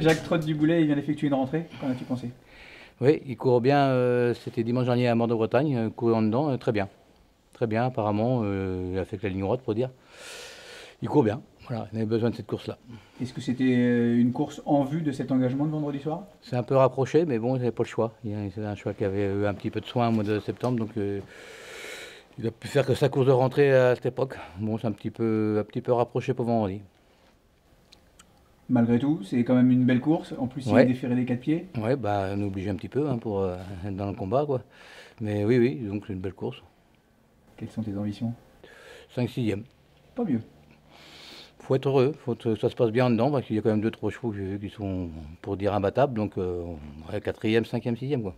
Jacques Trotte du Boulet, il vient d'effectuer une rentrée. Qu'en as-tu pensé? Oui, il court bien. euh, C'était dimanche dernier à Mort de Bretagne. euh, Courant dedans, euh, très bien. Très bien, apparemment. euh, il a fait que la ligne droite, pour dire. Il court bien. Voilà, il avait besoin de cette course-là. Est-ce que c'était une course en vue de cet engagement de vendredi soir? C'est un peu rapproché, mais bon, il n'avait pas le choix. C'est un choix qui avait eu un petit peu de soin au mois de septembre, donc euh, il a pu faire que sa course de rentrée à cette époque. Bon, c'est un petit peu, un petit peu rapproché pour vendredi. Malgré tout, c'est quand même une belle course. En plus, il Ouais. a déféré des quatre pieds. Ouais, bah, on est obligé un petit peu hein, pour euh, être dans le combat, quoi. Mais oui, oui, donc c'est une belle course. Quelles sont tes ambitions? 5 6 e Pas mieux. faut être heureux, faut que ça se passe bien en dedans, parce qu'il y a quand même deux, trois chevaux que j'ai vus qui sont, pour dire, imbattables. Donc, euh, ouais, quatrième, cinquième, sixième, quoi.